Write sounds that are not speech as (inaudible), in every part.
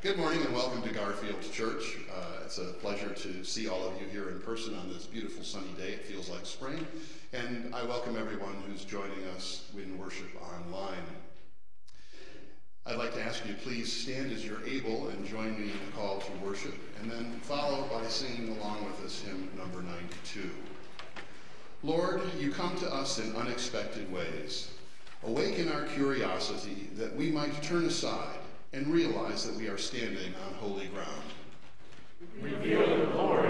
Good morning and welcome to Garfield Church. Uh, it's a pleasure to see all of you here in person on this beautiful sunny day. It feels like spring. And I welcome everyone who's joining us in worship online. I'd like to ask you please stand as you're able and join me in the call to worship, and then follow by singing along with us hymn number 92. Lord, you come to us in unexpected ways. Awaken our curiosity that we might turn aside and realize that we are standing on holy ground. Reveal the glory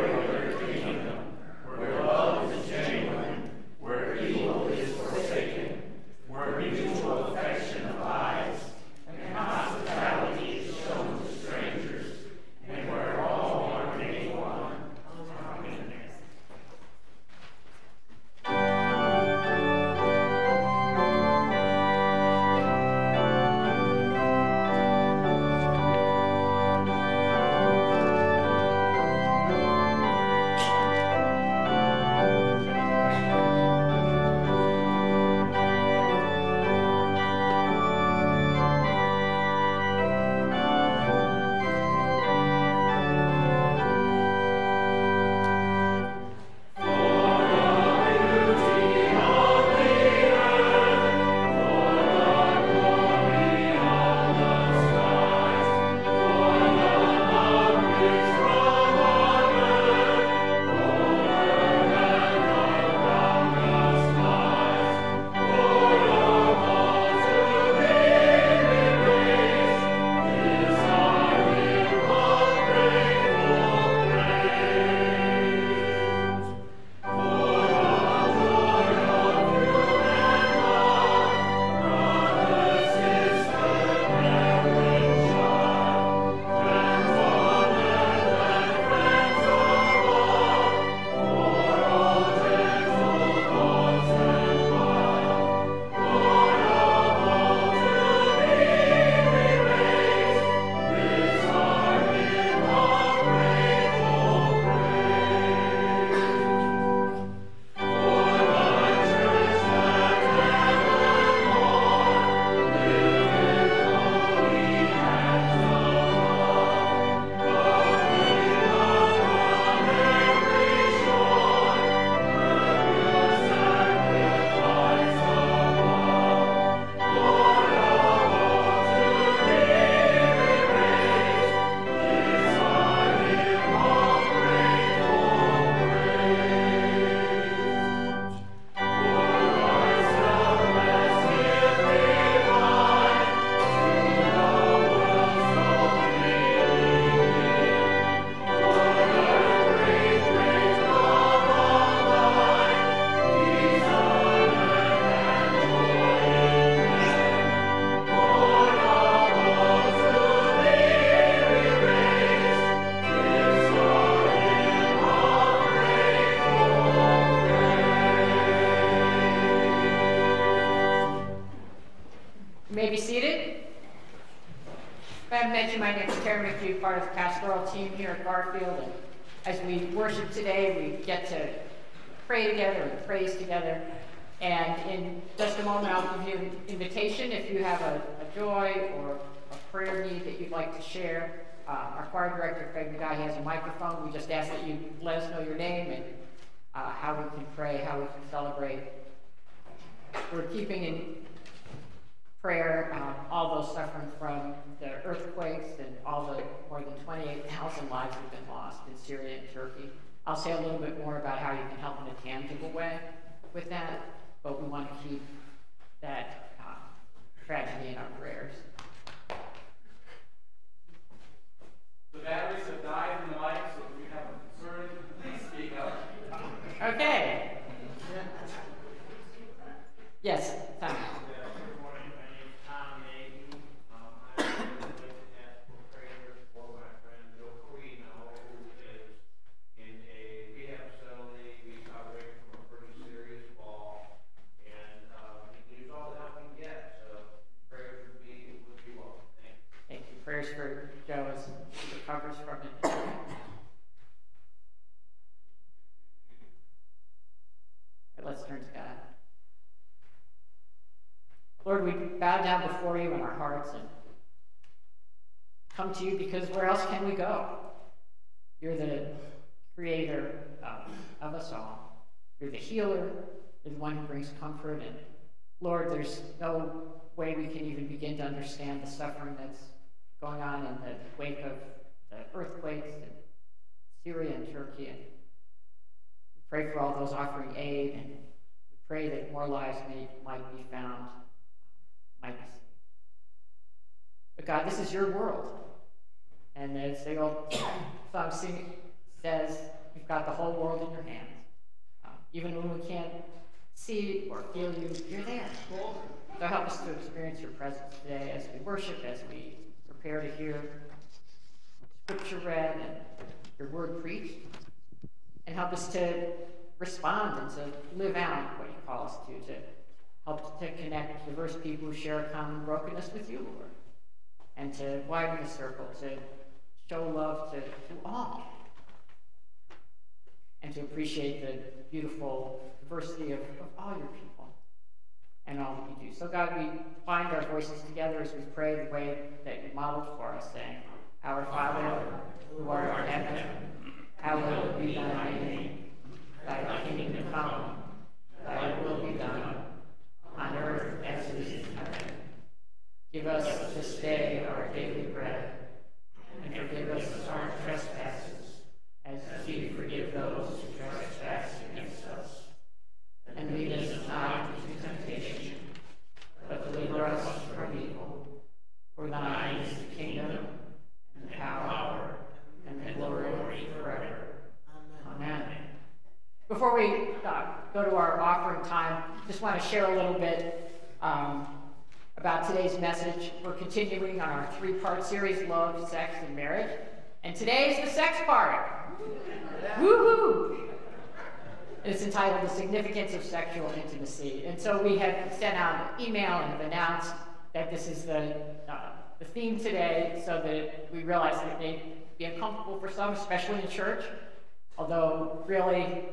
team here at Garfield. And as we worship today, we get to pray together and praise together. And in just a moment, I'll give you an invitation if you have a, a joy or a prayer need that you'd like to share. Uh, our choir director, Craig McGuy, has a microphone. We just ask that you let us know your name and uh, how we can pray, how we can celebrate. We're keeping in prayer, um, all those suffering from the earthquakes and all the more than 28,000 lives have been lost in Syria and Turkey. I'll say a little bit more about how you can help in a tangible way with that, but we want to keep that uh, tragedy in our prayers. The batteries have died in the mic, so if you have a concern, please speak up. Okay. Yes, Tom. Good morning, my name is Tom Nagy. Um, I would like to ask for prayers for my friend Joe Quino, who is in a rehab facility recovering from a pretty serious fall. And, uh, he needs all the help he can get, so prayers would be, would be welcome. Thank you. Thank you. Prayers for Joe as he recovers from it. we bow down before you in our hearts and come to you because where else can we go? You're the creator of, of us all. You're the healer, you're the one who brings comfort. And Lord, there's no way we can even begin to understand the suffering that's going on in the wake of the earthquakes in Syria and Turkey. And we pray for all those offering aid, and we pray that more lives may, might be found, might be saved. But God, this is your world. And as the old (coughs) song says, you've got the whole world in your hands. Um, even when we can't see or feel you, you're there. So help us to experience your presence today as we worship, as we prepare to hear scripture read and your word preached. And help us to respond and to live out what you call us to, to help to connect diverse people who share a common brokenness with you, Lord. And to widen the circle, to show love to, to all, and to appreciate the beautiful diversity of, of all your people and all that you do. So, God, we find our voices together as we pray the way that you modeled for us, saying, Our Father, who art in heaven, hallowed be thy name. Thy kingdom come, thy will be done, on earth as it is in heaven. Give us this day our daily bread and forgive us our trespasses, as we forgive those who trespass against us. And lead us not into temptation, but deliver us from evil. For thine is the kingdom, and the power, and the glory forever. Amen. Before we uh, go to our offering time, just want to share a little bit um, about today's message. We're continuing on our three part series Love, Sex, and Marriage. And today is the sex part. Woohoo! It's entitled The Significance of Sexual Intimacy. And so we have sent out an email and have announced that this is the, uh, the theme today so that we realize that it may be uncomfortable for some, especially in church. Although, really,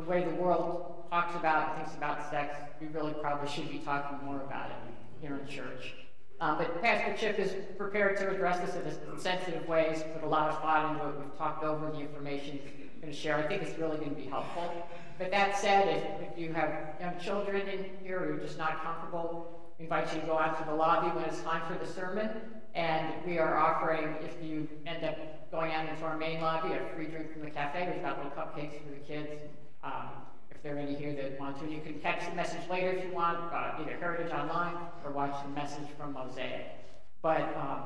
the way the world talks about and thinks about sex, we really probably should be talking more about it here in church. Um, but Pastor Chip is prepared to address this in sensitive ways, put a lot of thought into it. We've talked over the information he's going to share. I think it's really going to be helpful. But that said, if, if you have young children in here who are just not comfortable, we invite you to go out to the lobby when it's time for the sermon. And we are offering, if you end up going out into our main lobby, a free drink from the cafe. We've got little cupcakes for the kids. There are any here that want to. You can catch the message later if you want, uh, either Heritage Online or watch the message from Mosaic. But um,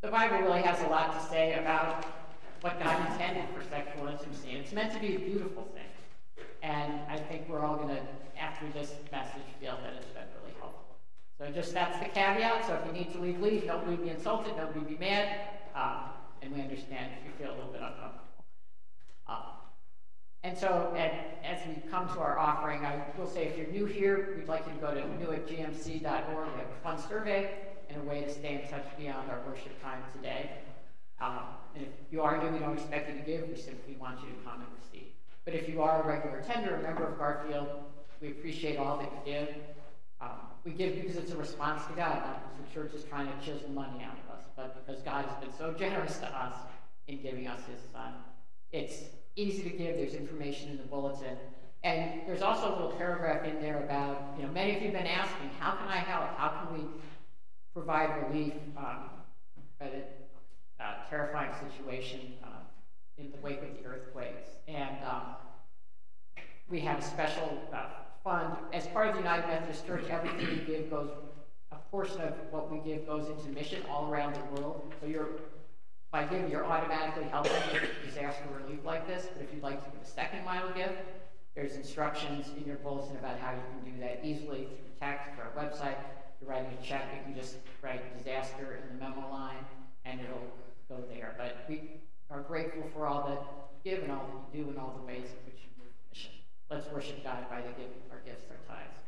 the Bible really has a lot to say about what God intended for sexual intimacy. And it's meant to be a beautiful thing. And I think we're all going to, after this message, feel that it's been really helpful. So just that's the caveat. So if you need to leave, leave. Nobody be insulted. Nobody be mad. Um, and we understand if you feel a little bit uncomfortable. And so as we come to our offering, I will say if you're new here, we'd like you to go to newatgmc.org. We have a fun survey and a way to stay in touch beyond our worship time today. Um, and if you are new, we don't expect you to give. We simply want you to come and receive. But if you are a regular tender, a member of Garfield, we appreciate all that you give. Um, we give because it's a response to God, not because the church is trying to chisel money out of us, but because God has been so (laughs) generous to us in giving us his son. It's easy to give. There's information in the bulletin. And there's also a little paragraph in there about, you know, many of you have been asking, how can I help? How can we provide relief um, a uh, terrifying situation uh, in the wake of the earthquakes? And um, we have a special uh, fund. As part of the United Methodist Church, everything we give goes, a portion of what we give goes into mission all around the world. So you're by giving, you're automatically helping with disaster relief like this, but if you'd like to give a second mile gift, there's instructions in your bulletin about how you can do that easily through text or our website. You're writing a check, you can just write disaster in the memo line and it'll go there. But we are grateful for all that you give and all that you do and all the ways in which you move the mission. Let's worship God by the giving our gifts, our tithes.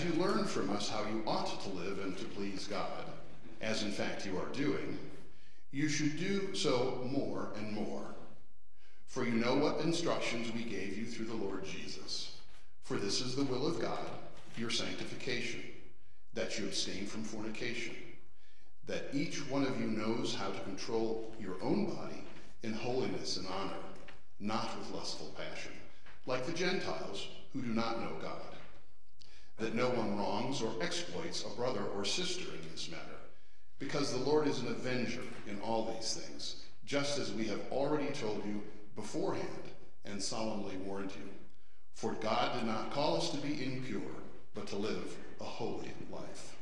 As you learn from us how you ought to live and to please God, as in fact you are doing, you should do so more and more. For you know what instructions we gave you through the Lord Jesus. For this is the will of God, your sanctification that you abstain from fornication, that each one of you knows how to control your own body in holiness and honor, not with lustful passion, like the Gentiles who do not know God, that no one wrongs or exploits a brother or sister in this matter, because the Lord is an avenger in all these things, just as we have already told you beforehand and solemnly warned you. For God did not call us to be impure, but to live a holy life.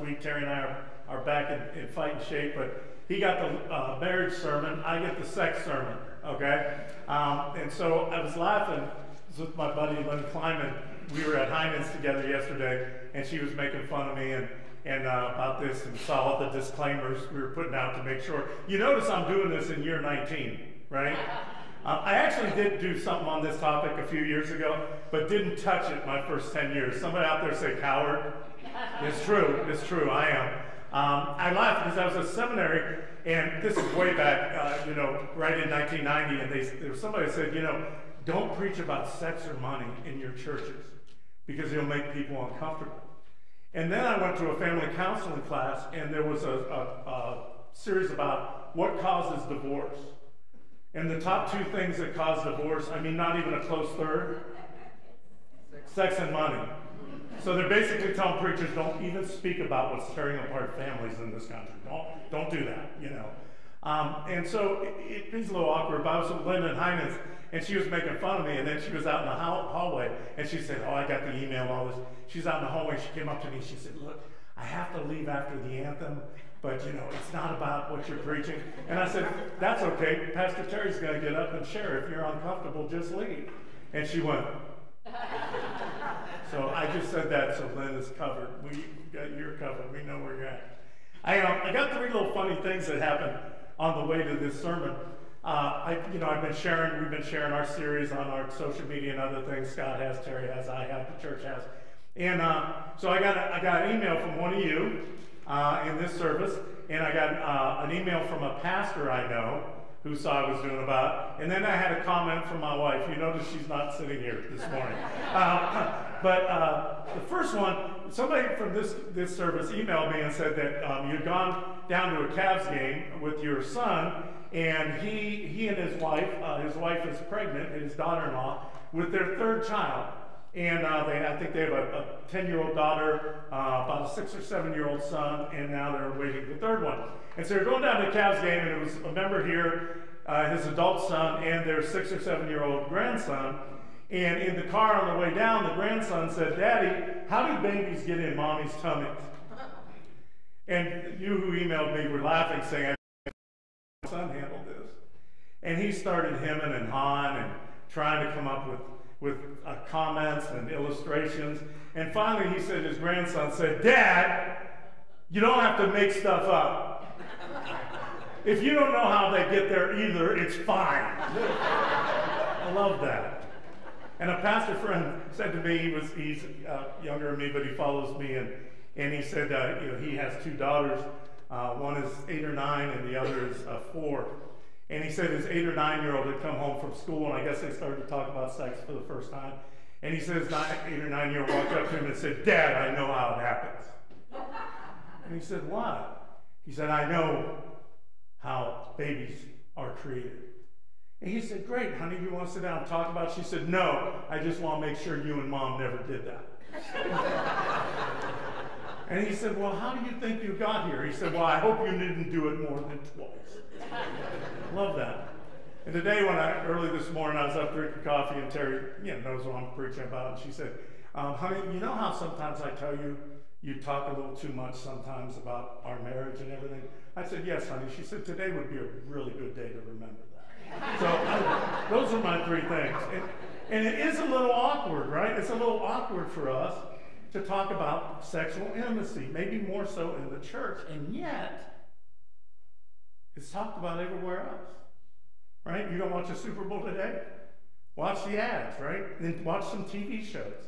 Week. Terry and I are, are back in, in fighting shape, but he got the uh, marriage sermon. I get the sex sermon, okay? Um, and so I was laughing with my buddy Lynn Kleiman. We were at Heinen's together yesterday, and she was making fun of me. and and uh, about this and saw all the disclaimers we were putting out to make sure. You notice I'm doing this in year 19 right? Uh, I actually did do something on this topic a few years ago, but didn't touch it my first 10 years. Somebody out there say coward. It's true, it's true, I am. Um, I laughed because I was at seminary, and this is way back, uh, you know, right in 1990, and they, there was somebody said, you know, don't preach about sex or money in your churches because it'll make people uncomfortable. And then I went to a family counseling class, and there was a, a, a series about what causes divorce. And the top two things that cause divorce, I mean, not even a close third sex and money. So they're basically telling preachers don't even speak about what's tearing apart families in this country. Don't, don't do that, you know. Um, and so it, it is a little awkward, but I was with Lyndon Heinen's, and she was making fun of me, and then she was out in the hallway, and she said, oh, I got the email, all this. She's out in the hallway, she came up to me, she said, look, I have to leave after the anthem, but, you know, it's not about what you're preaching. And I said, that's okay, Pastor Terry's going to get up and share. If you're uncomfortable, just leave. And she went, so I just said that so Lynn is covered. We got your covered. We know where you're at. I, um, I got three little funny things that happened on the way to this sermon. Uh, I, you know, I've been sharing, we've been sharing our series on our social media and other things. Scott has, Terry has, I have, the church has. And uh, so I got, a, I got an email from one of you uh, in this service, and I got uh, an email from a pastor I know who saw I was doing about. And then I had a comment from my wife. You notice she's not sitting here this morning. uh, (laughs) (laughs) but uh, the first one, somebody from this, this service emailed me and said that um, you'd gone down to a Cavs game with your son, and he, he and his wife, uh, his wife is pregnant, and his daughter-in-law, with their third child. And uh, they, I think they have a 10 year old daughter, uh, about a six or seven year old son, and now they're waiting the third one. And so we are going down to the Cavs game, and it was a member here, uh, his adult son, and their six or seven year old grandson. And in the car on the way down, the grandson said, Daddy, how do babies get in mommy's tummy? (laughs) And you who emailed me were laughing, saying, My son handled this. And he started hemming and hawing and trying to come up with with uh, comments and illustrations. And finally, he said, his grandson said, Dad, you don't have to make stuff up. If you don't know how they get there either, it's fine. I love that. And a pastor friend said to me, he was he's uh, younger than me, but he follows me, and and he said uh, you know he has two daughters. Uh, one is eight or nine, and the other is uh, four. And he said his eight or nine year old had come home from school, and I guess they started to talk about sex for the first time. And he says, eight or nine year old walked up to him and said, Dad, I know how it happens. And he said, What? He said, I know how babies are created. And he said, Great, honey, you want to sit down and talk about it? She said, No, I just want to make sure you and mom never did that. (laughs) and he said, Well, how do you think you got here? He said, Well, I hope you didn't do it more than twice. (laughs) Love that. And today, when I early this morning, I was up drinking coffee, and Terry, you know, knows what I'm preaching about, and she said, um, "Honey, you know how sometimes I tell you you talk a little too much sometimes about our marriage and everything." I said, "Yes, honey." She said, "Today would be a really good day to remember that." So I, those are my three things, and, and it is a little awkward, right? It's a little awkward for us to talk about sexual intimacy, maybe more so in the church, and yet it's talked about everywhere else, right? You don't watch the Super Bowl today? Watch the ads, right? Then watch some TV shows.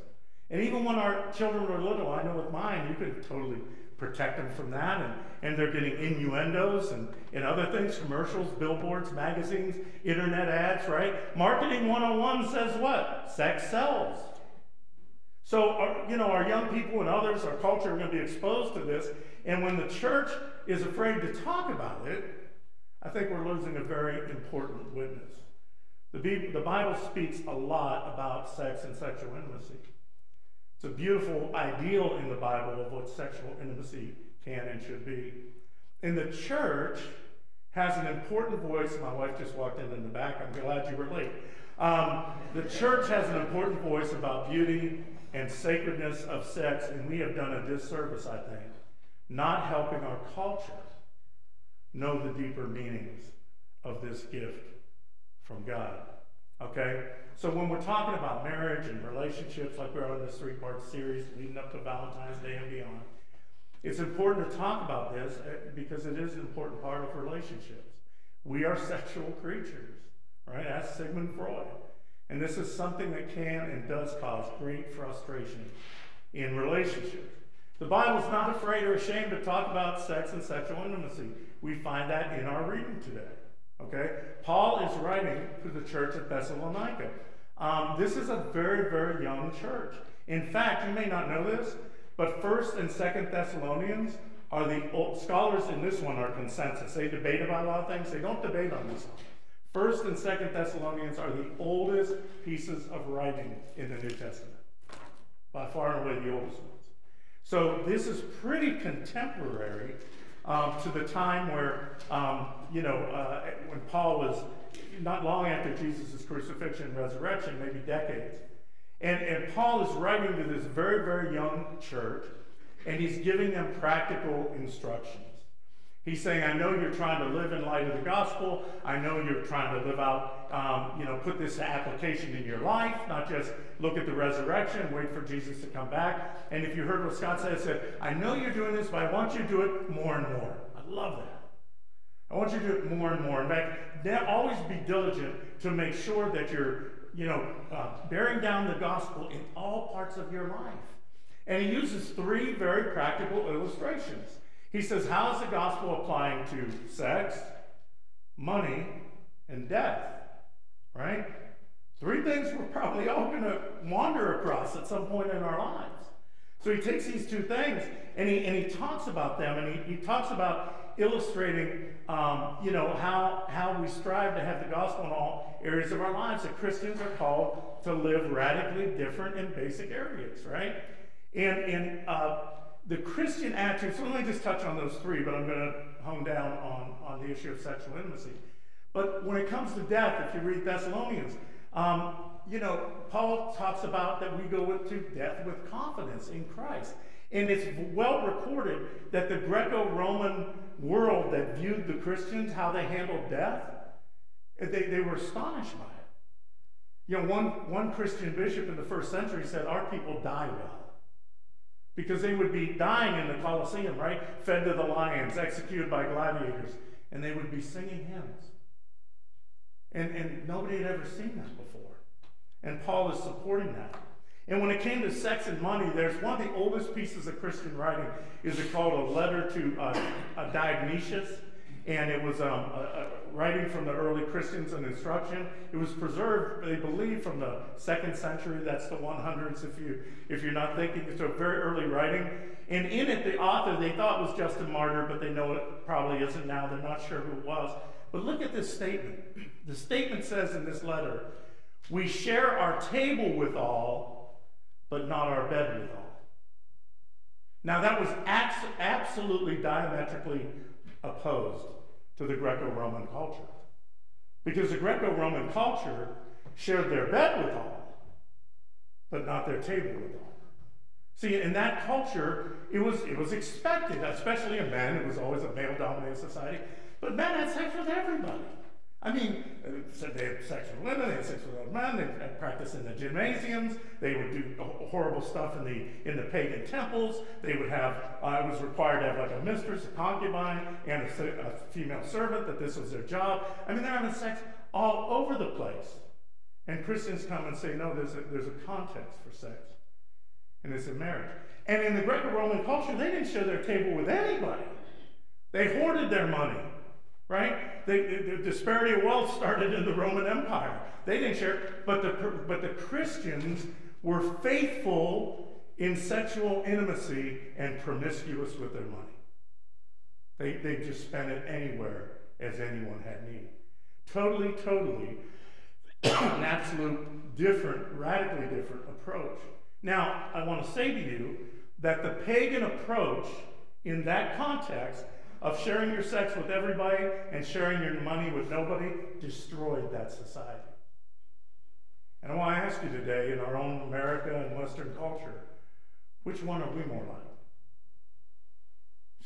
And even when our children were little, I know with mine, you could totally protect them from that. And, and they're getting innuendos and, and other things, commercials, billboards, magazines, internet ads, right? Marketing 101 says what? Sex sells. So, our, you know, our young people and others, our culture are going to be exposed to this. And when the church is afraid to talk about it, I think we're losing a very important witness. The, the Bible speaks a lot about sex and sexual intimacy. It's a beautiful ideal in the Bible of what sexual intimacy can and should be. And the church has an important voice. My wife just walked in in the back. I'm glad you were late. Um, the church has an important voice about beauty and sacredness of sex, and we have done a disservice, I think, not helping our culture know the deeper meanings of this gift from God. Okay? So when we're talking about marriage and relationships, like we're on this three part series leading up to Valentine's Day and beyond, it's important to talk about this uh, because it is an important part of relationships. We are sexual creatures, right? That's Sigmund Freud. And this is something that can and does cause great frustration in relationships. The Bible's not afraid or ashamed to talk about sex and sexual intimacy. We find that in our reading today. Okay? Paul is writing to the church at Thessalonica. Um, this is a very, very young church. In fact, you may not know this, but First and Second Thessalonians are the old, scholars in this one are consensus. They debate about a lot of things. They don't debate on this one. First and Second Thessalonians are the oldest pieces of writing in the New Testament, by far and away the oldest ones. So this is pretty contemporary um, to the time where, um, you know, uh, when Paul was not long after Jesus' crucifixion and resurrection, maybe decades. And, and Paul is writing to this very, very young church, and he's giving them practical instructions. He's saying, I know you're trying to live in light of the gospel. I know you're trying to live out, um, you know, put this application in your life, not just look at the resurrection, wait for Jesus to come back. And if you heard what Scott said, said, I know you're doing this, but I want you to do it more and more. I love that. I want you to do it more and more. In fact, always be diligent to make sure that you're, you know, uh, bearing down the gospel in all parts of your life. And he uses three very practical illustrations. He says, How is the gospel applying to sex, money, and death? Right? Three things we're probably all going to wander across at some point in our lives. So he takes these two things and he, and he talks about them and he, he talks about illustrating, um, you know, how, how we strive to have the gospel in all areas of our lives. That Christians are called to live radically different in basic areas, right? And, and uh, the Christian attitude, so let me just touch on those three, but I'm going to hone down on, on the issue of sexual intimacy. But when it comes to death, if you read Thessalonians, um, you know, Paul talks about that we go to death with confidence in Christ. And it's well recorded that the Greco Roman world that viewed the Christians, how they handled death, they, they were astonished by it. You know, one, one Christian bishop in the first century said, Our people die well because they would be dying in the Colosseum, right? Fed to the lions, executed by gladiators, and they would be singing hymns. And, and nobody had ever seen that before. And Paul is supporting that. And when it came to sex and money, there's one of the oldest pieces of Christian writing is it called a letter to uh, a Dionysius and it was um, a, a writing from the early Christians and instruction. It was preserved, they believe, from the second century. That's the 100s, if you if you're not thinking. It's a very early writing, and in it, the author they thought was Justin Martyr, but they know it probably isn't now. They're not sure who it was. But look at this statement. The statement says in this letter, "We share our table with all, but not our bed with all." Now that was abs- absolutely diametrically opposed to the Greco Roman culture. Because the Greco Roman culture shared their bed with all, but not their table with all. See, in that culture, it was, it was expected, especially in men, it was always a male dominated society, but men had sex with everybody. I mean, they had sex with women, they had sex with old men, they had practice in the gymnasiums, they would do horrible stuff in the in the pagan temples. They would have, it was required to have like a mistress, a concubine, and a, a female servant, that this was their job. I mean, they're having sex all over the place. And Christians come and say, no, there's a, there's a context for sex, and it's in marriage. And in the Greco Roman culture, they didn't share their table with anybody, they hoarded their money right? The, the, disparity of wealth started in the Roman Empire. They didn't share, but the, but the Christians were faithful in sexual intimacy and promiscuous with their money. They, they just spent it anywhere as anyone had need. Totally, totally (coughs) an absolute different, radically different approach. Now, I want to say to you that the pagan approach in that context of sharing your sex with everybody and sharing your money with nobody destroyed that society. And I want to ask you today, in our own America and Western culture, which one are we more like?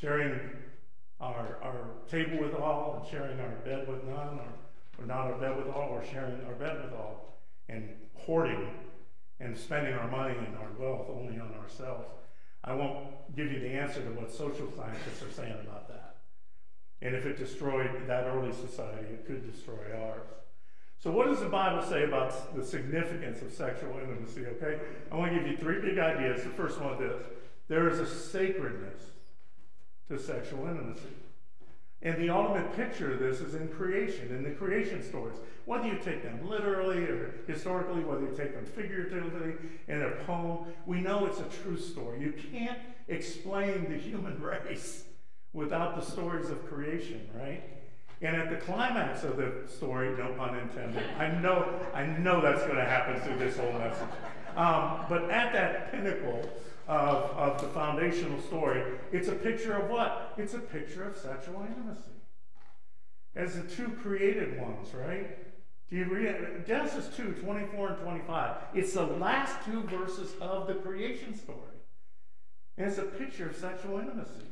Sharing our, our table with all and sharing our bed with none, or, or not our bed with all, or sharing our bed with all, and hoarding and spending our money and our wealth only on ourselves. I won't give you the answer to what social scientists are saying about that. And if it destroyed that early society, it could destroy ours. So, what does the Bible say about the significance of sexual intimacy? Okay, I want to give you three big ideas. The first one is this there is a sacredness to sexual intimacy. And the ultimate picture of this is in creation, in the creation stories. Whether you take them literally or historically, whether you take them figuratively in a poem, we know it's a true story. You can't explain the human (laughs) race without the stories of creation, right? And at the climax of the story, no pun intended, I know, I know that's going to happen through this whole message. Um, but at that pinnacle of, of the foundational story, it's a picture of what? It's a picture of sexual intimacy. As the two created ones, right? Do you read? Genesis 2, 24 and 25. It's the last two verses of the creation story. And it's a picture of sexual intimacy.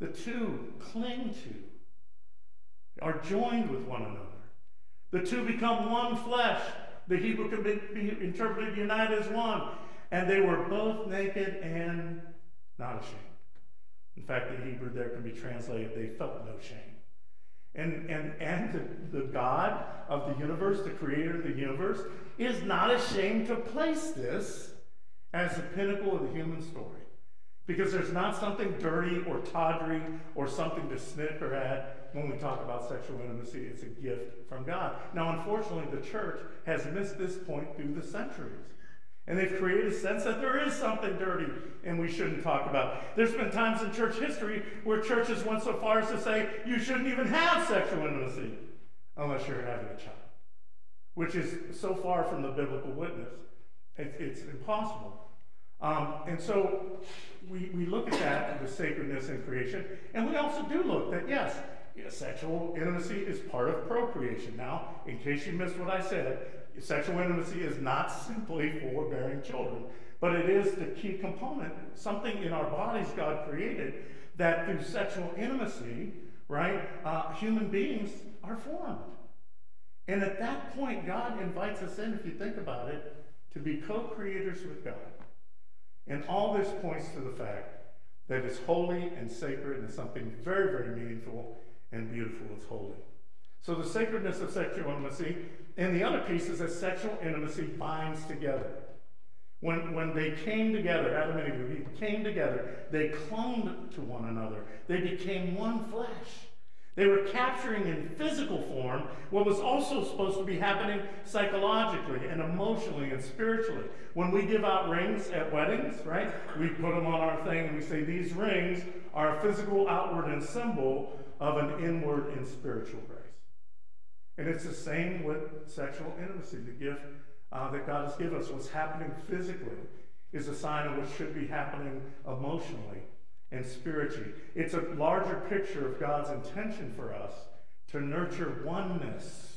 The two cling to, are joined with one another. The two become one flesh. The Hebrew can be, interpreted united as one. And they were both naked and not ashamed. In fact, the Hebrew there can be translated, they felt no shame. And, and, and the, the God of the universe, the creator of the universe, is not ashamed to place this as the pinnacle of the human story. Because there's not something dirty or tawdry or something to snicker at when we talk about sexual intimacy. It's a gift from God. Now, unfortunately, the church has missed this point through the centuries. And they've created a sense that there is something dirty and we shouldn't talk about. There's been times in church history where churches went so far as to say you shouldn't even have sexual intimacy unless you're having a child, which is so far from the biblical witness. It, it's impossible. Um, and so we, we look at that, the sacredness in creation, and we also do look that, yes, sexual intimacy is part of procreation. Now, in case you missed what I said, sexual intimacy is not simply for bearing children, but it is the key component, something in our bodies God created that through sexual intimacy, right, uh, human beings are formed. And at that point, God invites us in, if you think about it, to be co creators with God. And all this points to the fact that it's holy and sacred and something very, very meaningful and beautiful. It's holy. So the sacredness of sexual intimacy, and the other piece is that sexual intimacy binds together. When, when they came together, Adam and Eve came together, they clung to one another. They became one flesh. They were capturing in physical form what was also supposed to be happening psychologically and emotionally and spiritually. When we give out rings at weddings, right, we put them on our thing and we say these rings are a physical outward and symbol of an inward and spiritual grace. And it's the same with sexual intimacy. The gift uh, that God has given us, what's happening physically, is a sign of what should be happening emotionally and spiritually. It's a larger picture of God's intention for us to nurture oneness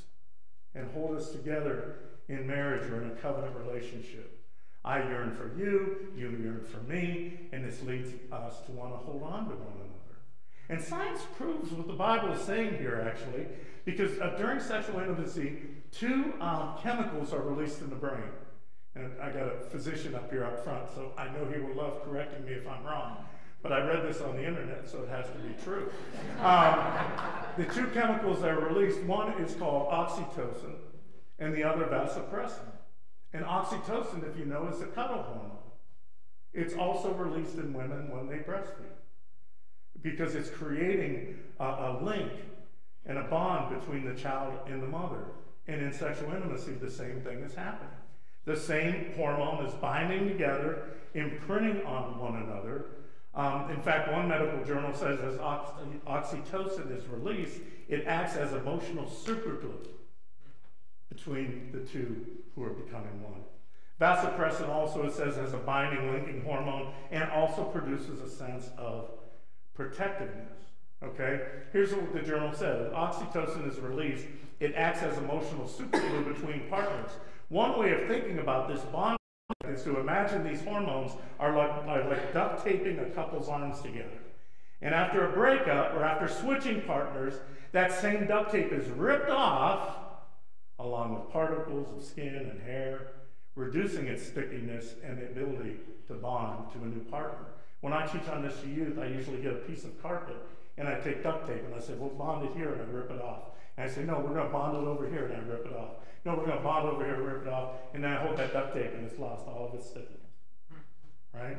and hold us together in marriage or in a covenant relationship. I yearn for you, you yearn for me, and this leads us to want to hold on to one another. And science proves what the Bible is saying here, actually, because uh, during sexual intimacy, two um, chemicals are released in the brain. And I got a physician up here up front, so I know he will love correcting me if I'm wrong. But I read this on the internet, so it has to be true. Um, the two chemicals that are released, one is called oxytocin, and the other vasopressin. And oxytocin, if you know, is a cuddle hormone. It's also released in women when they breastfeed because it's creating a, a link and a bond between the child and the mother. And in sexual intimacy, the same thing is happening. The same hormone is binding together, imprinting on one another, um, in fact, one medical journal says as oxytocin is released, it acts as emotional superglue between the two who are becoming one. Vasopressin also, it says, has a binding, linking hormone and also produces a sense of protectiveness. Okay? Here's what the journal says oxytocin is released, it acts as emotional superglue between partners. One way of thinking about this bond is to imagine these hormones are like, are like duct taping a couple's arms together. And after a breakup or after switching partners, that same duct tape is ripped off along with particles of skin and hair, reducing its stickiness and the ability to bond to a new partner. When I teach on this to youth, I usually get a piece of carpet and I take duct tape and I say, well, bond it here and I rip it off. And I say, no, we're going to bond it over here and I rip it off. No, we're going to bond it over here, and rip it off, and then I hold that duct tape and it's lost all of its stickiness. Right?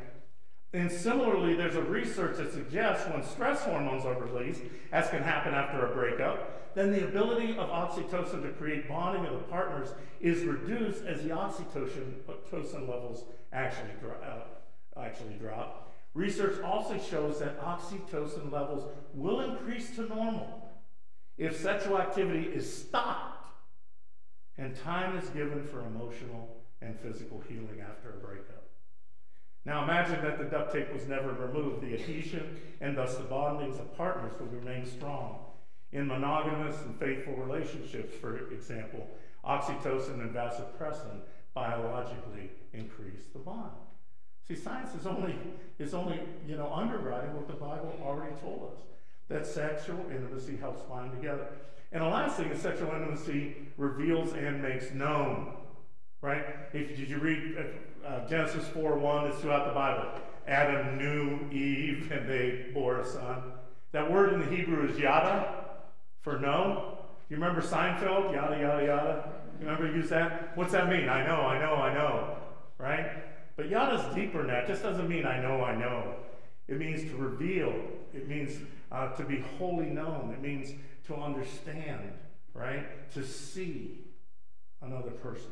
And similarly, there's a research that suggests when stress hormones are released, as can happen after a breakup, then the ability of oxytocin to create bonding of the partners is reduced as the oxytocin oxytocin levels actually, uh, actually drop. Research also shows that oxytocin levels will increase to normal if sexual activity is stopped and time is given for emotional and physical healing after a breakup. Now imagine that the duct tape was never removed. The adhesion and thus the bondings of partners would remain strong. In monogamous and faithful relationships, for example, oxytocin and vasopressin biologically increase the bond. See, science is only, is only you know, underwriting what the Bible already told us, that sexual intimacy helps bind together. And the last thing is sexual intimacy reveals and makes known, right? If did you read uh, Genesis 4 1, it's throughout the Bible. Adam knew Eve and they bore a son. That word in the Hebrew is yada for know. You remember Seinfeld? Yada, yada, yada. You remember use that? What's that mean? I know, I know, I know. Right? But yada's deeper than that. It just doesn't mean I know, I know. It means to reveal. It means uh, to be wholly known. It means to understand, right? To see another person.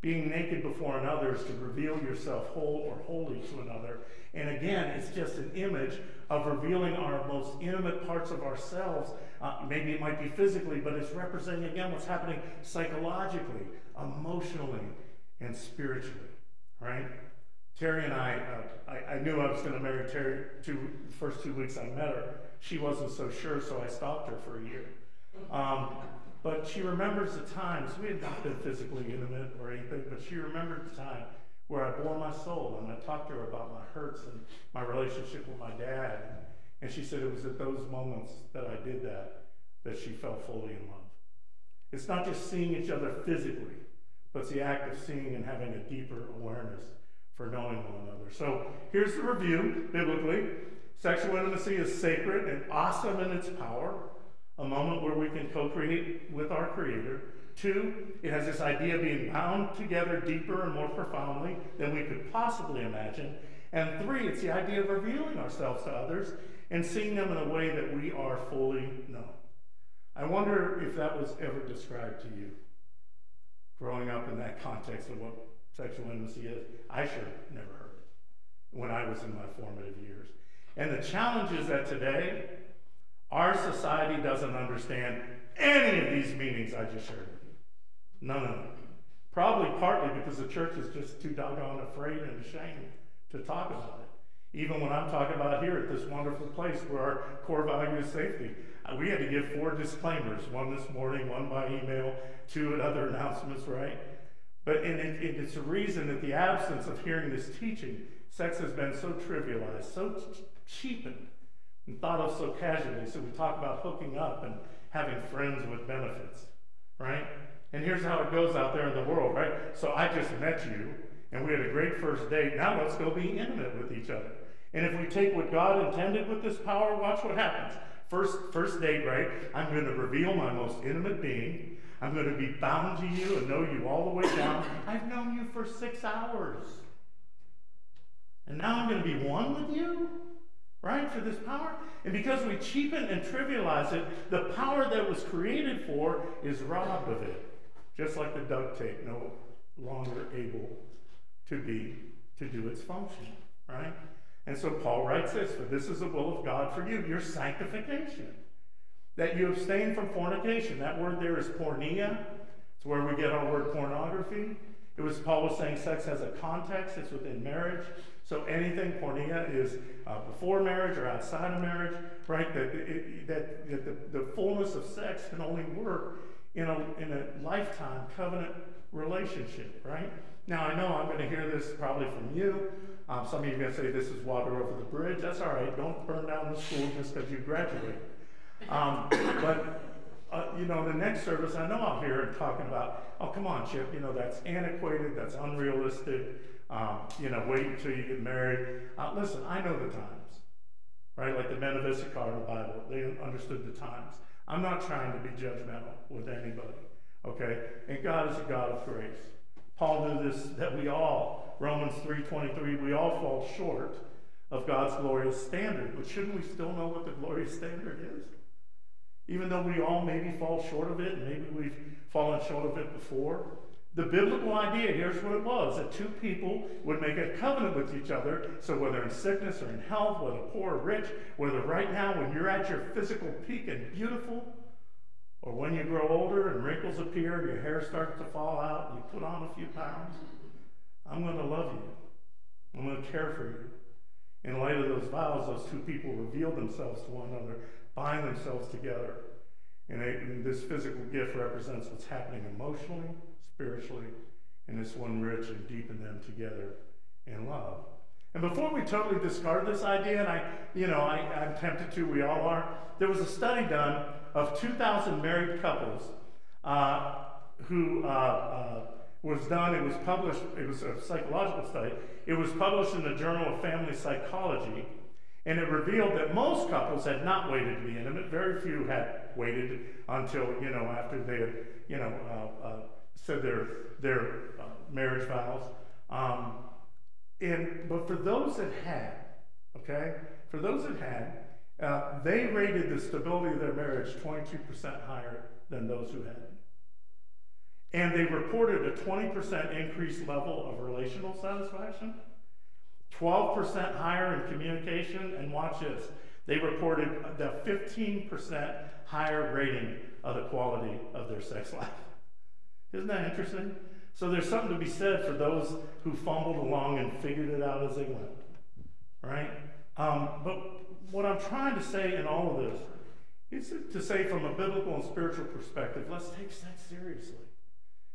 Being naked before another is to reveal yourself whole or wholly to another. And again, it's just an image of revealing our most intimate parts of ourselves. Uh, maybe it might be physically, but it's representing again what's happening psychologically, emotionally, and spiritually. Right? Terry and I, uh, I, I, knew I was going to marry Terry two, the first two weeks I met her. She wasn't so sure, so I stopped her for a year. Um, but she remembers the times, we had not been physically intimate or anything, but she remembered the time where I bore my soul and I talked to her about my hurts and my relationship with my dad. And she said it was at those moments that I did that that she fell fully in love. It's not just seeing each other physically, but it's the act of seeing and having a deeper awareness for knowing one another. So here's the review biblically. Sexual intimacy is sacred and awesome in its power a moment where we can co create with our Creator. Two, it has this idea of being bound together deeper and more profoundly than we could possibly imagine. And three, it's the idea of revealing ourselves to others and seeing them in a way that we are fully known. I wonder if that was ever described to you growing up in that context of what sexual intimacy is. I sure never heard it when I was in my formative years. And the challenge is that today, our society doesn't understand any of these meanings I just shared with you. None of them. Probably partly because the church is just too doggone afraid and ashamed to talk about it. Even when I'm talking about here at this wonderful place where our core value is safety, uh, we had to give four disclaimers one this morning, one by email, two at other announcements, right? But and it, it, it's a reason that the absence of hearing this teaching, sex has been so trivialized, so cheapened and thought of so casually. So we talk about hooking up and having friends with benefits, right? And here's how it goes out there in the world, right? So I just met you and we had a great first date. Now let's go be intimate with each other. And if we take what God intended with this power, watch what happens. First, first date, right? I'm going to reveal my most intimate being. I'm going to be bound to you and know you all the way down. I've known you for six hours. And now I'm going to be one with you? right? For this power. And because we cheapen and trivialize it, the power that was created for is robbed of it. Just like the duct tape, no longer able to be, to do its function, right? And so Paul writes this, for this is the will of God for you, your sanctification. That you abstain from fornication. That word there is porneia. It's where we get our word pornography. It was Paul was saying sex has a context, it's within marriage. So anything porneia is uh, before marriage or outside of marriage, right? That, it, that, that the, the fullness of sex can only work in a, in a lifetime covenant relationship, right? Now, I know I'm going to hear this probably from you. Um, some of you are going to say this is water over the bridge. That's all right. Don't burn down the school just because you graduate. Um, but, uh, you know, the next service, I know I'll hear it talking about, oh, come on, Chip, you know, that's antiquated, that's unrealistic. Um, you know, wait until you get married. Uh, listen, I know the times, right? Like the men of Issachar in the Bible, they understood the times. I'm not trying to be judgmental with anybody, okay? And God is a God of grace. Paul knew this that we all, Romans 3:23, we all fall short of God's glorious standard. But shouldn't we still know what the glorious standard is? Even though we all maybe fall short of it, and maybe we've fallen short of it before. The biblical idea, here's what it was that two people would make a covenant with each other. So, whether in sickness or in health, whether poor or rich, whether right now when you're at your physical peak and beautiful, or when you grow older and wrinkles appear your hair starts to fall out and you put on a few pounds, I'm going to love you. I'm going to care for you. In light of those vows, those two people revealed themselves to one another, bind themselves together. And, they, and this physical gift represents what's happening emotionally, spiritually, and this one rich and deepen them together in love. And before we totally discard this idea, and I, you know, I, I'm tempted to, we all are, there was a study done of 2,000 married couples uh, who uh, uh, was done, it was published, it was a psychological study, it was published in the Journal of Family Psychology, and it revealed that most couples had not waited to be intimate. Very few had waited until, you know, after they had, you know, uh, uh, said their, their uh, marriage vows. Um, and, but for those that had, okay, for those that had, uh, they rated the stability of their marriage 22% higher than those who hadn't. And they reported a 20% increased level of relational satisfaction, 12% higher in communication, and watch this, they reported the 15% higher rating of the quality of their sex life. Isn't that interesting? So there's something to be said for those who fumbled along and figured it out as they went, right? Um, but what I'm trying to say in all of this is to say from a biblical and spiritual perspective, let's take sex seriously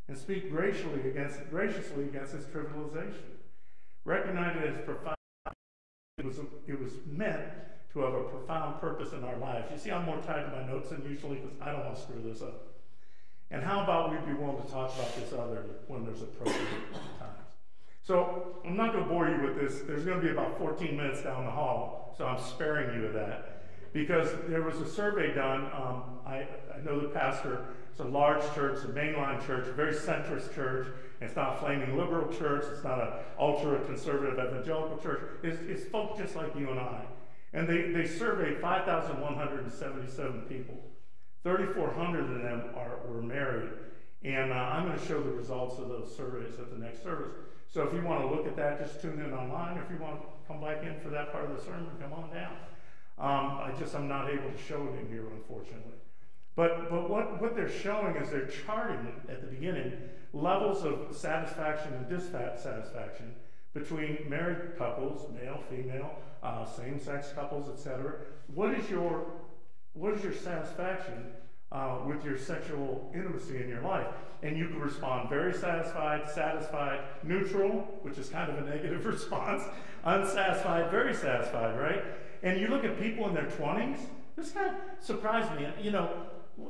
and speak graciously against, graciously against its trivialization. Recognize it as profound. It was, it was meant to have a profound purpose in our lives. You see, I'm more tied to my notes than usually because I don't want to screw this up. And how about we be willing to talk about this other when there's appropriate times? So I'm not going to bore you with this. There's going to be about 14 minutes down the hall, so I'm sparing you of that. Because there was a survey done. Um, I, I know the pastor. It's a large church, a mainline church, a very centrist church. It's not a flaming liberal church. It's not an ultra conservative evangelical church. It's, it's folk just like you and I. And they, they surveyed 5,177 people. 3,400 of them are, were married. And uh, I'm going to show the results of those surveys at the next service. So if you want to look at that, just tune in online. If you want to come back in for that part of the sermon, come on down. Um, I just I'm not able to show it in here, unfortunately. But but what, what they're showing is they're charting at the beginning levels of satisfaction and dissatisfaction between married couples, male, female, uh, same-sex couples, etc. What is your what is your satisfaction uh, with your sexual intimacy in your life? And you can respond very satisfied, satisfied, neutral, which is kind of a negative (laughs) response, unsatisfied, very satisfied, right? And you look at people in their 20s, this kind of surprised me. You know,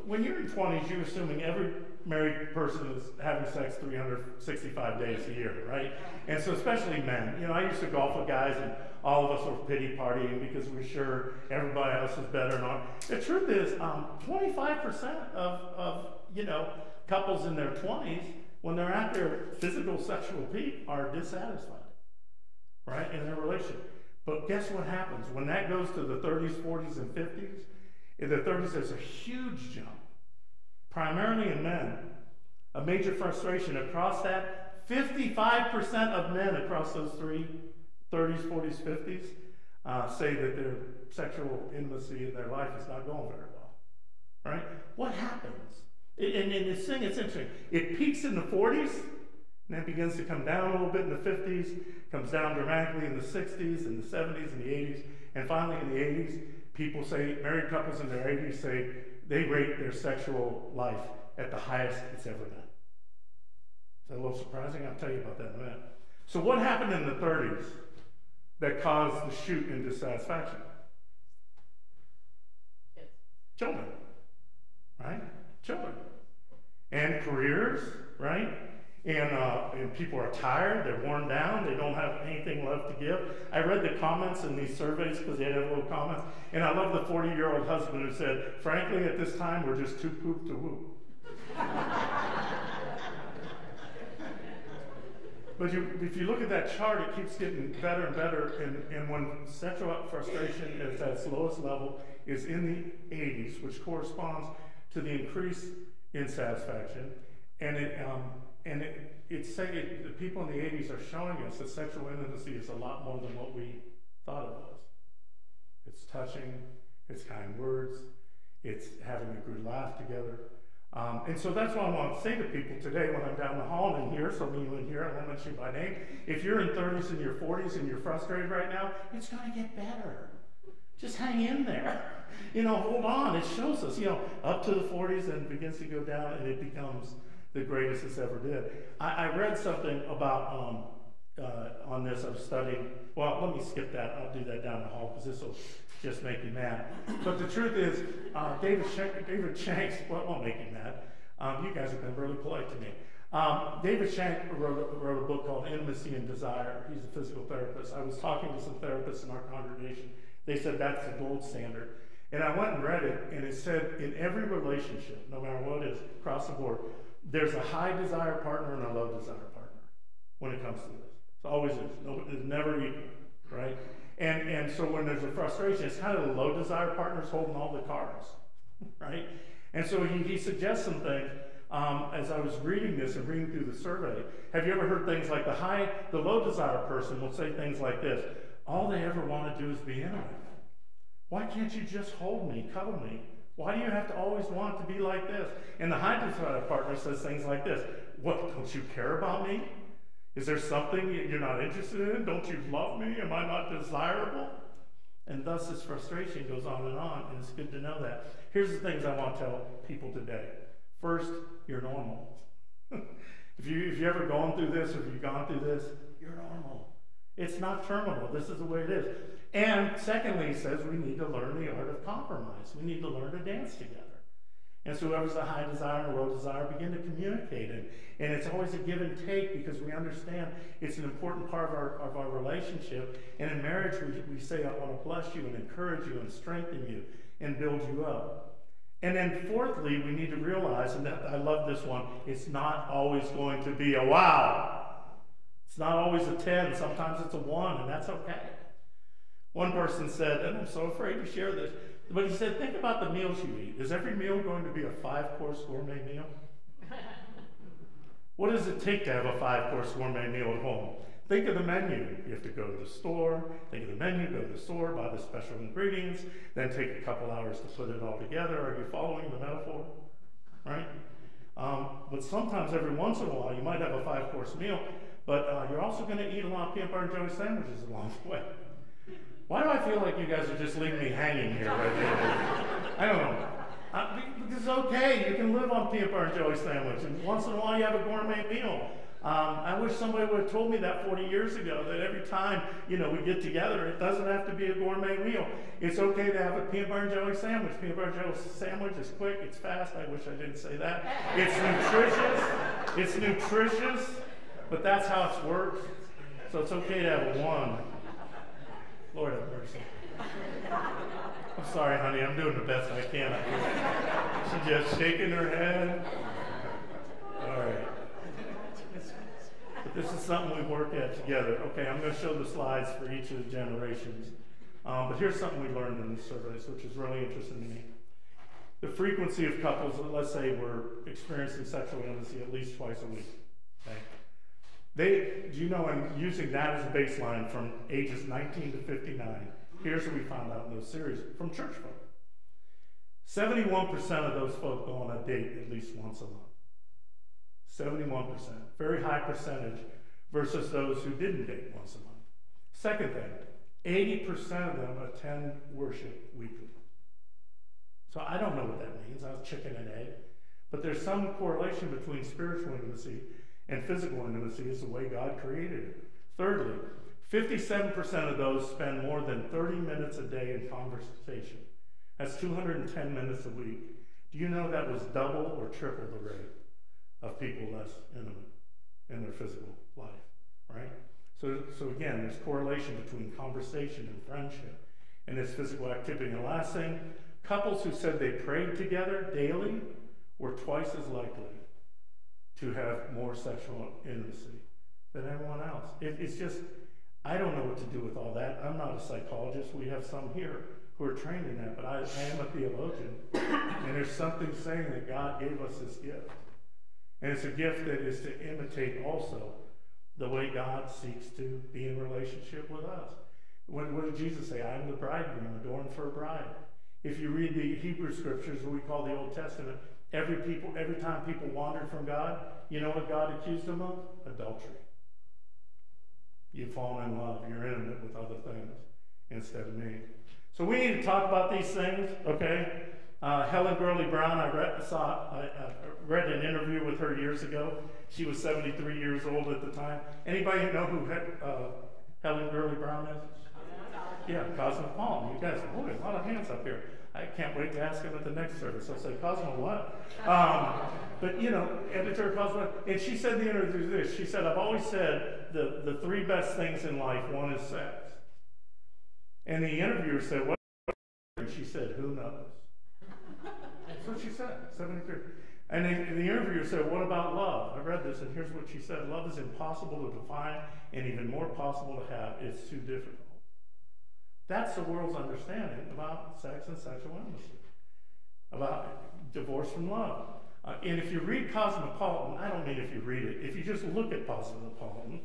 when you're in your 20s, you're assuming every married person is having sex 365 days a year, right? And so, especially men. You know, I used to golf with guys, and all of us were pity partying because we're sure everybody else is better and all. The truth is, um, 25% of, of, you know, couples in their 20s, when they're at their physical sexual peak, are dissatisfied, right, in their relationship. But guess what happens? When that goes to the 30s, 40s, and 50s, in the 30s, there's a huge jump, primarily in men. A major frustration across that 55% of men across those three 30s, 40s, 50s uh, say that their sexual intimacy in their life is not going very well. Right? What happens? And, this thing, it's interesting. It peaks in the 40s, and then begins to come down a little bit in the 50s, comes down dramatically in the 60s, and the 70s, and the 80s, and finally in the 80s, people say, married couples in their 80s say they rate their sexual life at the highest it's ever been. Is that a little surprising? I'll tell you about that in a minute. So, what happened in the 30s that caused the shoot in dissatisfaction? Children, right? Children. And careers, right? And, uh, and people are tired, they're worn down, they don't have anything left to give. I read the comments in these surveys because they had a little comments, and I love the 40 year old husband who said, Frankly, at this time, we're just too pooped to whoop. (laughs) But you, if you look at that chart, it keeps getting better and better. And, and when sexual frustration is at its lowest level, is in the 80s, which corresponds to the increase in satisfaction. And it, um, and it, it's saying it, the people in the 80s are showing us that sexual intimacy is a lot more than what we thought it was. It's touching, it's kind words, it's having a good laugh together. Um, and so that's what I want to say to people today when I'm down the hall and here, some of you in here, I won't mention you by name. If you're in 30s and your 40s and you're frustrated right now, it's going to get better. Just hang in there. (laughs) You know, hold on. It shows us, you know, up to the 40s and begins to go down and it becomes the greatest it's ever did. I, I read something about um, uh, on this. I was studying. Well, let me skip that. I'll do that down the hall because this will just make you mad. But the truth is, uh, David, Shank, David Shanks, well, won't make you mad. Um, you guys have been really polite to me. Um, David Shank wrote, wrote a book called Intimacy and Desire. He's a physical therapist. I was talking to some therapists in our congregation. They said that's the gold standard. And I went and read it, and it said in every relationship, no matter what it is, across the board, there's a high desire partner and a low desire partner when it comes to this. It always is. No, it's never equal, right? And, and so when there's a frustration, it's kind of the low desire partners holding all the cards, (laughs) right? And so he, he suggests some things. Um, as I was reading this and reading through the survey, have you ever heard things like the high, the low desire person will say things like this: "All they ever want to do is be intimate. Why can't you just hold me, cuddle me? Why do you have to always want to be like this?" And the desire partner says things like this: "What? Don't you care about me? Is there something you're not interested in? Don't you love me? Am I not desirable? And thus this frustration goes on and on, and it's good to know that. Here's the things I want to tell people today. First, you're normal. (laughs) if you if you ever gone through this or if you've gone through this, you're normal. It's not terminal. This is the way it is. And secondly, he says we need to learn the art of compromise. We need to learn to dance together. And so whoever's a high desire and low desire begin to communicate. And, and it's always a give and take because we understand it's an important part of our, of our relationship. And in marriage, we, we say, I want to bless you and encourage you and strengthen you and build you up. And then fourthly, we need to realize, and that, I love this one, it's not always going to be a wow. It's not always a 10. Sometimes it's a 1, and that's okay. One person said, and I'm so afraid to share this, but he said, think about the meals you eat. Is every meal going to be a five course gourmet meal? (laughs) what does it take to have a five course gourmet meal at home? Think of the menu. You have to go to the store, think of the menu, go to the store, buy the special ingredients, then take a couple hours to put it all together. Are you following the metaphor? Right? Um, but sometimes, every once in a while, you might have a five course meal, but uh, you're also going to eat a lot of peanut butter and jelly sandwiches along the way. Why do I feel like you guys are just leaving me hanging here right now? I don't know. Uh, it's okay. You can live on peanut butter and jelly sandwich, and once in a while you have a gourmet meal. Um, I wish somebody would have told me that 40 years ago. That every time you know we get together, it doesn't have to be a gourmet meal. It's okay to have a peanut butter and jelly sandwich. Peanut butter and jelly sandwich is quick. It's fast. I wish I didn't say that. It's nutritious. It's nutritious. But that's how it's worked. So it's okay to have one. Lord have mercy. I'm sorry, honey. I'm doing the best I can. She's just shaking her head. All right. But this is something we work at together. Okay, I'm going to show the slides for each of the generations. Um, but here's something we learned in the surveys, which is really interesting to me. The frequency of couples, let's say, were experiencing sexual intimacy at least twice a week. They, do you know, I'm using that as a baseline from ages 19 to 59. Here's what we found out in those series from church folk 71% of those folk go on a date at least once a month. 71%. Very high percentage versus those who didn't date once a month. Second thing, 80% of them attend worship weekly. So I don't know what that means. I was chicken and egg. But there's some correlation between spiritual intimacy and physical intimacy is the way God created it. Thirdly, 57% of those spend more than 30 minutes a day in conversation. That's 210 minutes a week. Do you know that was double or triple the rate of people less intimate in their physical life, right? So, so again, there's correlation between conversation and friendship and this physical activity. And last thing, couples who said they prayed together daily were twice as likely to have more sexual intimacy than everyone else. It, it's just, I don't know what to do with all that. I'm not a psychologist. We have some here who are trained in that, but I, I am a theologian. and there's something saying that God gave us this gift. And it's a gift that is to imitate also the way God seeks to be in relationship with us. What, what did Jesus say? I am the bridegroom, adorned for a bride. If you read the Hebrew scriptures, what we call the Old Testament, every people, every time people wandered from God, you know what God accused them of? Adultery. You've fallen in love. You're intimate with other things instead of me. So we need to talk about these things, okay? Uh, Helen Gurley Brown, I read, saw, I, I read an interview with her years ago. She was 73 years old at the time. Anybody know who uh, Helen Gurley Brown is? Yeah, Cosmopolitan. You guys, boy, a lot of hands up here. I can't wait to ask him at the next service. I'll say, Cosmo, what? Um, but, you know, editor Cosmo, and she said the interview this. She said, I've always said the, the three best things in life, one is sex. And the interviewer said, what? And she said, who knows? That's what she said, 73. And the, the interviewer said, what about love? I read this, and here's what she said. Love is impossible to define and even more possible to have. It's too difficult. That's the world's understanding about sex and sexual intimacy, about divorce from love. Uh, and if you read Cosmopolitan, I don't mean if you read it, if you just look at Cosmopolitan,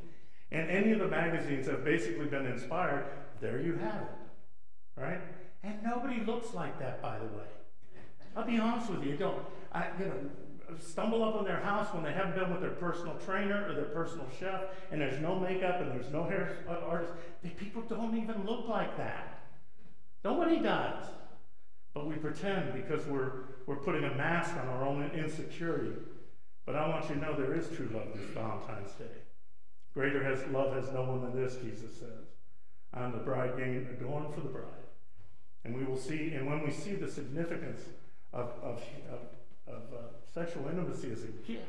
and any of the magazines have basically been inspired, there you have it. Right? And nobody looks like that, by the way. I'll be honest with you, don't. I, you know, stumble up on their house when they haven't been with their personal trainer or their personal chef, and there's no makeup and there's no hair artist. The people don't even look like that. Nobody does. But we pretend because we're, we're putting a mask on our own insecurity. But I want you to know there is true love this Valentine's Day. Greater has love has no one than this, Jesus says. I'm the bridegroom adorned for the bride. And we will see, and when we see the significance of, of, of of uh, sexual intimacy as a gift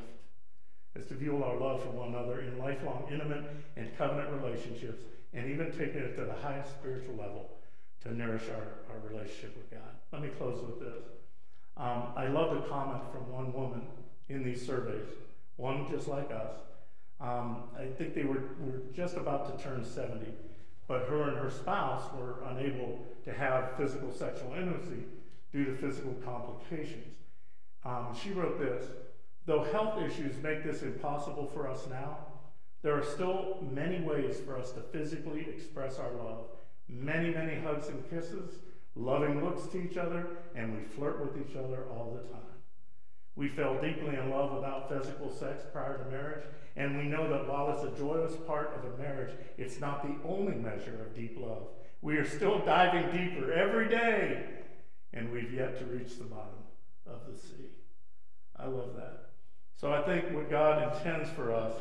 is to view our love for one another in lifelong, intimate, and covenant relationships, and even taking it to the highest spiritual level to nourish our, our relationship with God. Let me close with this. Um, I loved a comment from one woman in these surveys, one just like us. Um, I think they were, were just about to turn 70, but her and her spouse were unable to have physical sexual intimacy due to physical complications. Um, she wrote this Though health issues make this impossible for us now, there are still many ways for us to physically express our love. Many, many hugs and kisses, loving looks to each other, and we flirt with each other all the time. We fell deeply in love without physical sex prior to marriage, and we know that while it's a joyous part of a marriage, it's not the only measure of deep love. We are still diving deeper every day, and we've yet to reach the bottom of the sea. I love that. So I think what God intends for us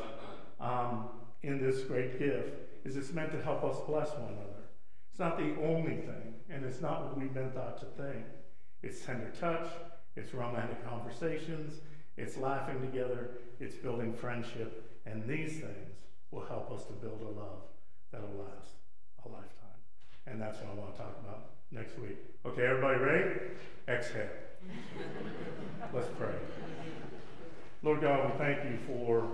um, in this great gift is it's meant to help us bless one another. It's not the only thing, and it's not what we've been taught to think. It's tender touch, it's romantic conversations, it's laughing together, it's building friendship, and these things will help us to build a love that'll last a lifetime. And that's what I want to talk about next week. Okay, everybody ready? Exhale. Let's pray. Lord God, we thank you for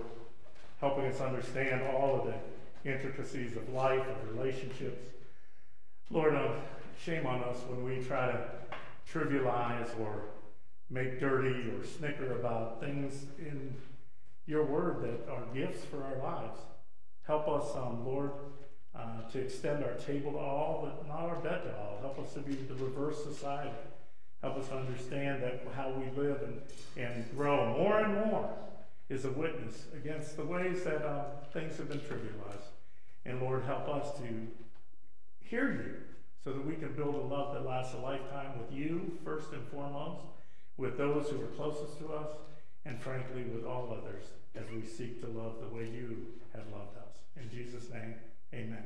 helping us understand all of the intricacies of life of relationships. Lord, uh, shame on us when we try to trivialize or make dirty or snicker about things in your word that are gifts for our lives. Help us, um, Lord, uh, to extend our table to all, but not our bed to all. Help us to be the reverse society. Help us understand that how we live and, and grow more and more is a witness against the ways that uh, things have been trivialized. And Lord, help us to hear you so that we can build a love that lasts a lifetime with you, first and foremost, with those who are closest to us, and frankly, with all others as we seek to love the way you have loved us. In Jesus' name, amen.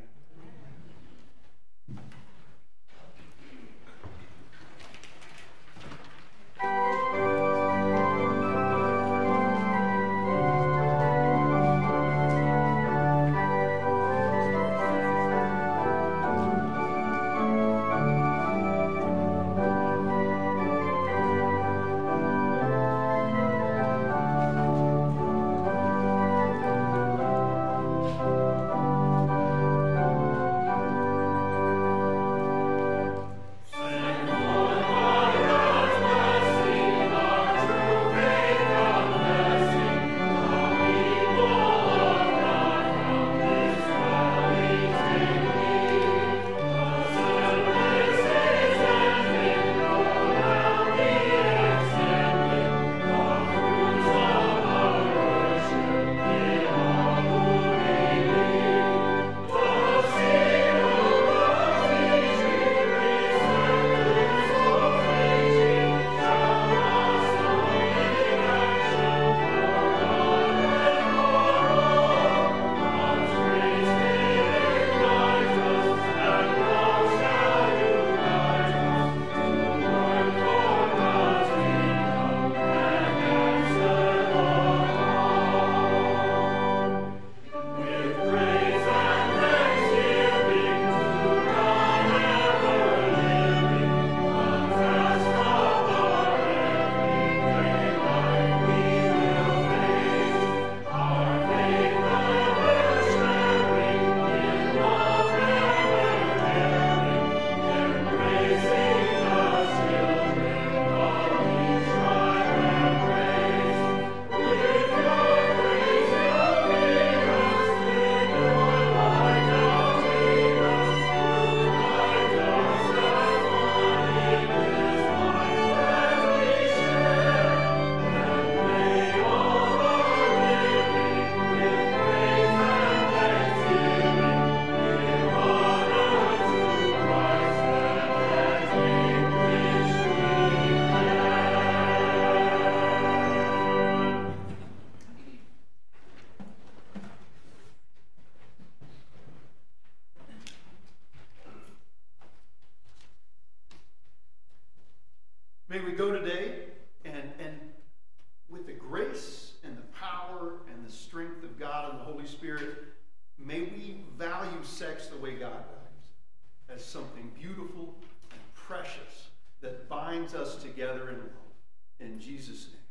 May we value sex the way God values, as something beautiful and precious that binds us together in love. In Jesus' name.